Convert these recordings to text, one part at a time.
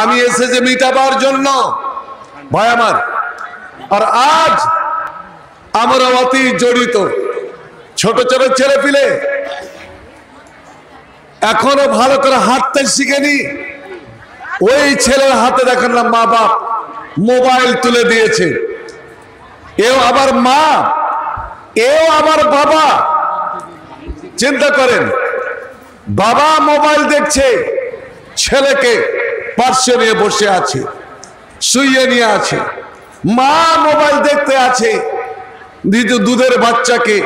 আমি এসে এসেছি মিটাবার জন্য। ভাই আমার, আর আজ আমরা অতি জড়িত। ছোট ছোট ছেলে পিলে, এখনও ভালো করে হাঁটতে শিখেনি। ওই ছেলের হাতে দেখেন না মা বাপ মোবাইল তুলে দিয়েছে। এও আবার মা, এও আবার বাবা। চিন্তা করেন, বাবা মোবাইল দেখছে ছেলেকে। পার্শ্বে নিয়ে বসে আছে শুয়ে নিয়ে আছে। মা মোবাইল দেখতে আছে দুধের বাচ্চাকে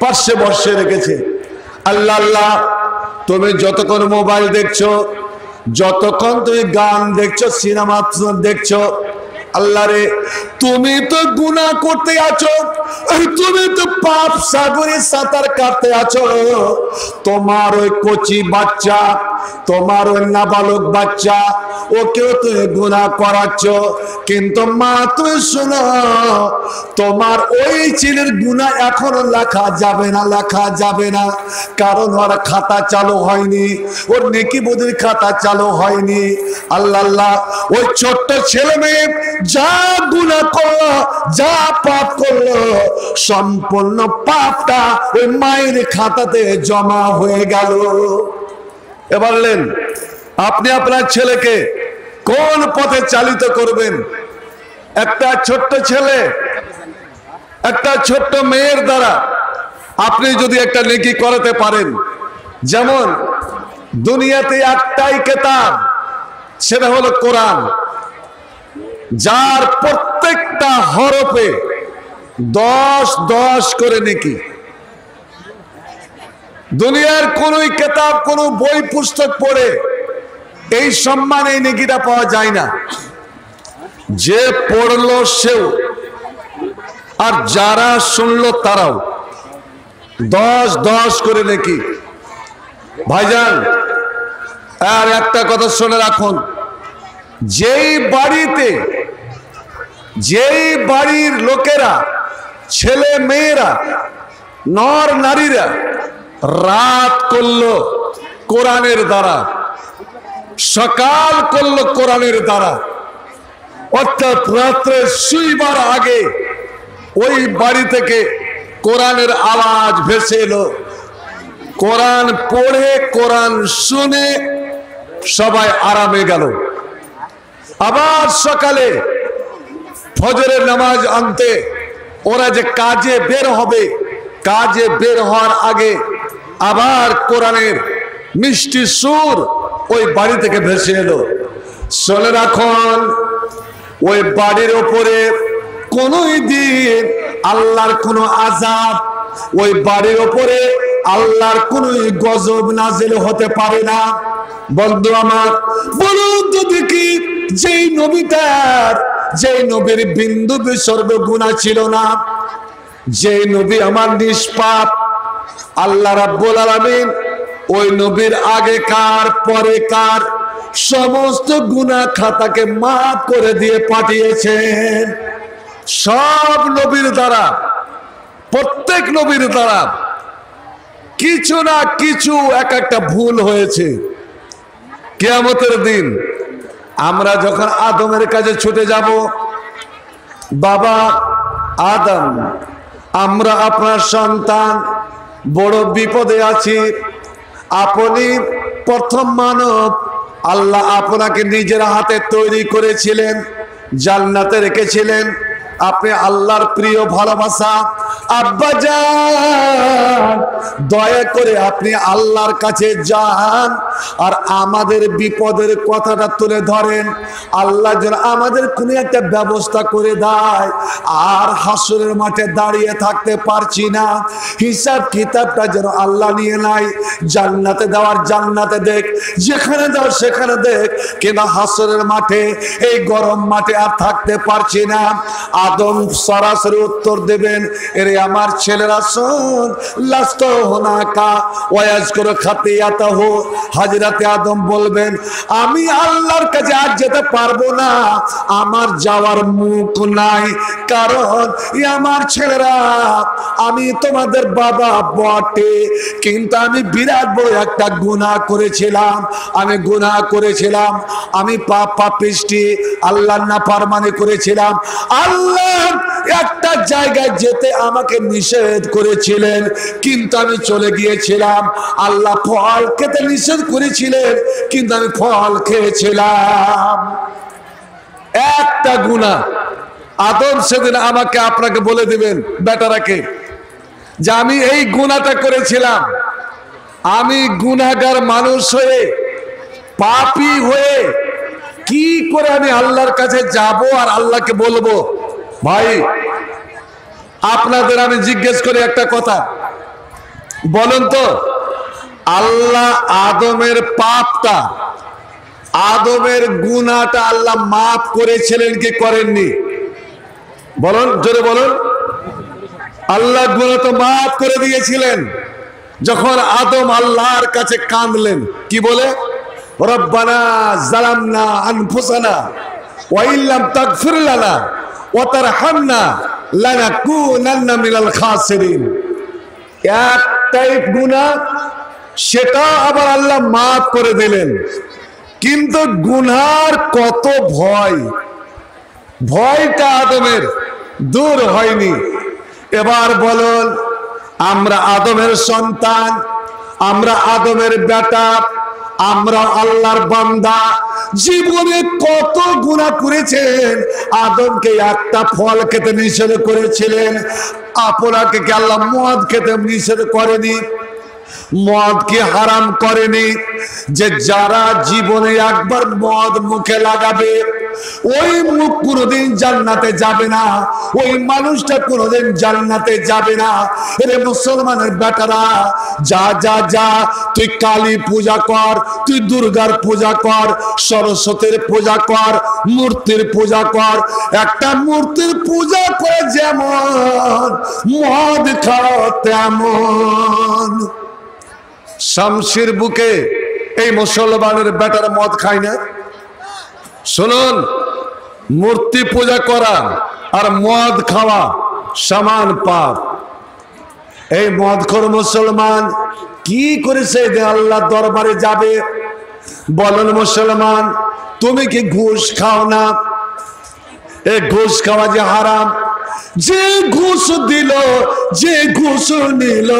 পার্শ্বে বসে রেখেছে। আল্লাহ আল্লাহ, তুমি যতক্ষণ মোবাইল দেখছ, যতক্ষণ তুমি গান দেখছ, সিনেমা দেখছ, আল্লাহ রে তুমি তো গুণা করতে আছো তুমি তো পাপ সাগরে সাঁতার কাটতে আছো। তোমার ওই কচি বাচ্চা, তোমার ওই নাবালক বাচ্চা, ওকেও তুমি গুণা করাচ্ছ। কিন্তু মা, তুমি শোনো, তোমার ওই ছেলের গুণা এখনও লেখা যাবে না, লেখা যাবে না। কারণ ওর খাতা চালু হয়নি, ওর নেকি বুদির খাতা চালু হয়নি। আল্লাহ আল্লাহ, ওই ছোট্ট ছেলে মেয়ে, যা গুণা করল, যা পাপ করল, সম্পূর্ণ পাপটা ওই মায়ের খাতাতে জমা হয়ে গেল। এবারলেন আপনি আপনার ছেলেকে কোন পথে চালিত করবেন? একটা ছোট্ট ছেলে, একটা ছোট্ট মেয়ের দ্বারা আপনি যদি একটা নেকি করাতে পারেন, যেমন দুনিয়াতে একটাই কেতাব, সেটা হলো কোরআন। যার প্রত্যেকটা হরফে দশ দশ করে নেকি। দুনিয়ার কোন কেতাব, কোন বই, পুস্তক পড়ে এই সম্মান এই নেকিটা পাওয়া যায় না। যে পড়ল সেও, আর যারা শুনলো তারাও। দশ দশ করে নাকি। ভাইজান, আর একটা কথা শুনে রাখুন, যেই বাড়িতে যেই বাড়ির লোকেরা, ছেলে মেয়েরা, নর নারীরা রাত করল কোরআনের দ্বারা, সকাল করল কোরআনের দ্বারা, অর্থাৎ রাত্রে শুইবার আগে ওই বাড়ি থেকে কোরআনের আওয়াজ ভেসে এলো। কোরআন পড়ে, কোরআন শুনে সবাই আরামে গেল। আবার সকালে ফজরের নামাজ আনতে, ওরা যে কাজে বের হবে, কাজে বের হওয়ার আগে আবার কোরআনের মিষ্টি সুর ওই বাড়ি থেকে ভেসে এলো। চলে রাখন, ওই বাড়ির ওপরে কোনোই দিন আল্লাহর কোনো আজাব ওই বাড়ির ওপরে আল্লাহর কোন গজব নাজিল হতে পারে না। বন্ধু আমার, বলুন তো দেখি, যেই নবীটার যেই নবীর বিন্দু বিসর্গ গুণা ছিল না যে নবী আমার নিষ্পাপ, আল্লাহ রাব্বুল আলামিন ওই নবীর আগে কার, পরে কার, সমস্ত গুনাহ খাতাকে মাফ করে দিয়ে পাঠিয়েছেন। সব নবীর দ্বারা, প্রত্যেক নবীর দ্বারা কিছু না কিছু এক একটা ভুল হয়েছে। কেয়ামতের দিন আমরা যখন আদমের কাছে ছুটে যাব, বাবা আদম, আমরা আপনার সন্তান, বড় বিপদে আছি। আপনি প্রথম মানব। আল্লাহ আপনাকে নিজের হাতে তৈরি করেছিলেন, জান্নাতে রেখেছিলেন। আপনি আল্লাহর প্রিয় ভালোবাসা দয়া করে আপনি আল্লাহর কাছে যান আর আমাদের বিপদের কথাটা তুলে ধরেন। আল্লাহ যেন আমাদের কোনো একটা ব্যবস্থা করে দেয়। আর হাসরের মাঠে দাঁড়িয়ে থাকতে পারছি না। হিসাব কিতাবটা যেন আল্লাহ নিয়ে নাই জান্নাতে দেওয়ার জান্নাতে দেখ, যেখানে দাও সেখানে দেখ। কিনা হাসরের মাঠে, এই গরম মাঠে আর থাকতে পারছি না। আদম সরাসরি উত্তর দেবেন এরে আমার ছেলেরা শোন লাস্ট হোনাকা ওয়াজ করে খাতে আতা হো। হাজরাতে আদম বলবেন, আমি আল্লাহর কাছে আজ যেতে পারব না, আমার যাওয়ার মুখ নাই, কারণ আমার ছেলেরা আমি তোমাদের বাবা বটে। কিন্তু আমি বিরাট বড় একটা গুনাহ করেছিলাম। আমি গুনাহ করেছিলাম। আমি পাপ পাপিষ্টি আল্লাহ না পারমানে করেছিলাম। আল্লাহ একটা জায়গায় যেতে আমাকে নিষেধ করেছিলেন। কিন্তু আমি চলে গিয়েছিলাম। আল্লাহ ফল খেতে নিষেধ করেছিলেন। কিন্তু আমি ফল খেয়েছিলাম। একটা গুণা আদম সেদিন আমাকে আপনাকে বলে দিবেন, বেটারাকে যে আমি এই গুণাটা করেছিলাম। আমি গুনাগার মানুষ হয়ে, পাপি হয়ে কি করে আমি আল্লাহর কাছে যাব আর আল্লাহকে বলব? ভাই, আপনাদের আমি জিজ্ঞেস করি একটা কথা। বলুন তো, আল্লাহ আদমের পাপটা, আদমের গুনাটা আল্লাহ মাফ করেছিলেন কি করেননি? বলুন, জোরে বলুন। আল্লাহ গুণা তো মাফ করে দিয়েছিলেন। যখন আদম আল্লাহর কাছে কাঁদলেন, কি বলে? রব্বানা জালামনা আনফুসানা ওয়া ইল্লাম তাগফির লানা ওয়া তারহামনা লানাকুনান্না মিনাল খাসিরিন। একটাই গুনাহ, সেটা আবার আল্লাহ মাফ করে দিলেন। কিন্তু গুনার কত ভয়? ভয়টা আদমের দূর হয়নি। এবার বলুন, আমরা আদমের সন্তান, আমরা আদমের বেটা, আমরা আল্লাহর বান্দা। জীবনে কত গুণা করেছেন? আদমকে একটা ফল খেতে নিষেধ করেছিলেন, আপনাকে কি আল্লাহ মদ খেতে নিষেধ করেনি? মদকে হারাম করেনি? যে যারা জীবনে একবার মদ মুখে লাগাবে ওই মুখ কোনোদিন জান্নাতে যাবে না, ওই মানুষটা কোনোদিন জান্নাতে যাবে না। রে মুসলমানের বেটারা, যা যা যা, তুই কালী পূজা কর, তুই দুর্গার পূজা কর, সরস্বতীর পূজা কর, মূর্তির পূজা কর, একটা মূর্তির পূজা করে যেমন, মদ খাও তেমন। শামসির বুকে এই মুসলমানের বেটার মদ খায় না? শুনুন, মূর্তি পূজা করা আর মদ খাওয়া সমান পাপ। এই মদ মদখোর মুসলমান কি করেছে যে আল্লাহ দরবারে যাবে? বলেন মুসলমান, তুমি কি ঘুষ খাও না? এ ঘুষ খাওয়া যে হারাম। যে ঘুষ দিল, যে ঘুষ নিল,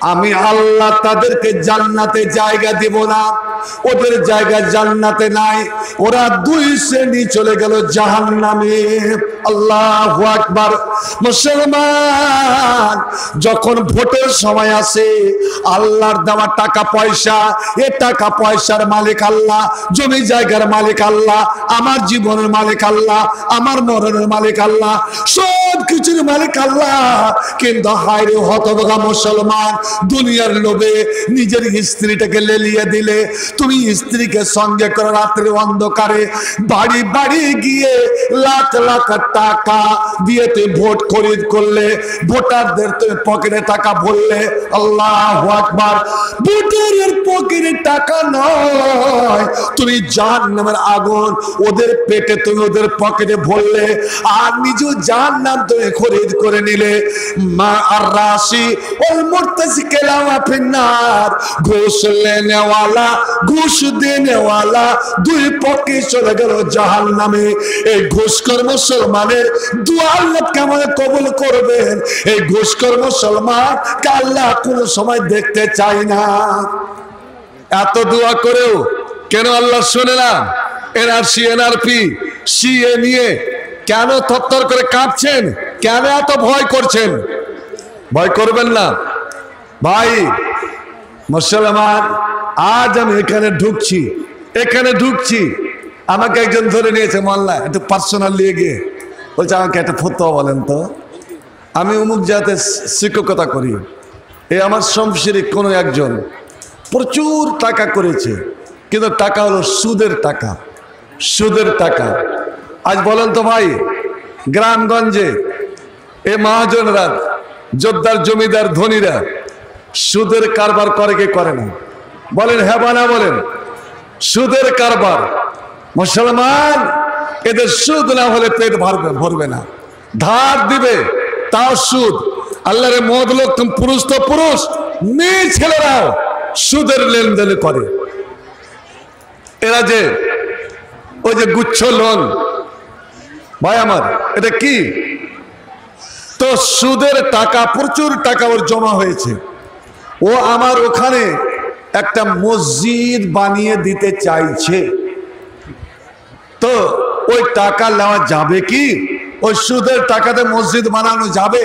আমি আল্লাহ তাদেরকে জান্নাতে জায়গা দিব না। ওদের জায়গা জান্নাতে নাই। ওরা দুই শ্রেণি চলে গেল জাহান নামে আল্লাহ আকবার। মুসলমান, যখন ভোটের সময় আসে, আল্লাহর দেওয়া টাকা পয়সা, এ টাকা পয়সার মালিক আল্লাহ, জমি জায়গার মালিক আল্লাহ, আমার জীবনের মালিক আল্লাহ, আমার মরণের মালিক আল্লাহ সব কিছুর মালিক আল্লাহ। কিন্তু হায়রে হতভগা মুসলমান, দুনিয়ার লোভে নিজের স্ত্রীটাকে লেলিয়ে দিলে। তুমি স্ত্রীকে সঙ্গে করে রাত্রে অন্ধকারে বাড়ি বাড়ি গিয়ে লাখ লাখ টাকা দিয়ে তুই ভোট খরিদ করলে, ভোটারদের তুমি পকেটে টাকা ভরলে। আল্লাহ আকবার। ভোটারের পকেটে টাকা নয়। তুমি জান নামের আগুন ওদের পেটে তুমি ওদের পকেটে ভরলে, আর নিজেও জান নাম তুমি খরিদ করে নিলে। ফিন্নার। ঘুষ লেনে ওয়ালা ঘুষ দেনে ওয়ালা দুই জাহান নামে এই কেমন কবুল করবেন? এই ঘুষখোর মুসলমান কে আল্লাহ কোনো সময় দেখতে চাই না। এত দোয়া করেও কেন আল্লাহ শুনে না? এনআরসি এনআরপি সিএ নিয়ে কেন থরথর করে কাঁপছেন? কেন এত ভয় করছেন? ভয় করবেন না। ভাই মুসলমান আজ আমি এখানে ঢুকছি। এখানে ঢুকছি। আমাকে একজন ধরে নিয়েছে মোল্লা, একটু পার্সোনাল নিয়ে গিয়ে। বলছে, আমাকে একটা ফতোয়া বলেন তো। আমি অমুক জাতে শিক্ষকতা করি। এ আমার শমশিরিক কোনো একজন প্রচুর টাকা করেছে, কিন্তু টাকা হলো সুদের টাকা সুদের টাকা। আজ বলেন তো ভাই, গ্রামগঞ্জে এ মহাজনরা যোদ্ধার জমিদার ধনীরা সুদের কারবার করে কে করে না? বলেন হ্যাঁ না বলেন? সুদের কারবার। মুসলমান, এদের সুদ না হলে পেট ভরবে ভরবে না। ধার দিবে, তাও সুদ। আল্লাহরে মদ লোক পুরুষ তো পুরুষ, মেয়ে ছেলেরাও সুদের লেনদেন করে। এরা যে, ওই যে গুচ্ছ লোন, ভাই আমার, এটা কি? তো সুদের টাকা, প্রচুর টাকা ওর জমা হয়েছে। ও আমার ওখানে একটা মসজিদ বানিয়ে দিতে চাইছে। তো ওই টাকা নেওয়া যাবে কি? ওই সুদের টাকাতে মসজিদ বানানো যাবে?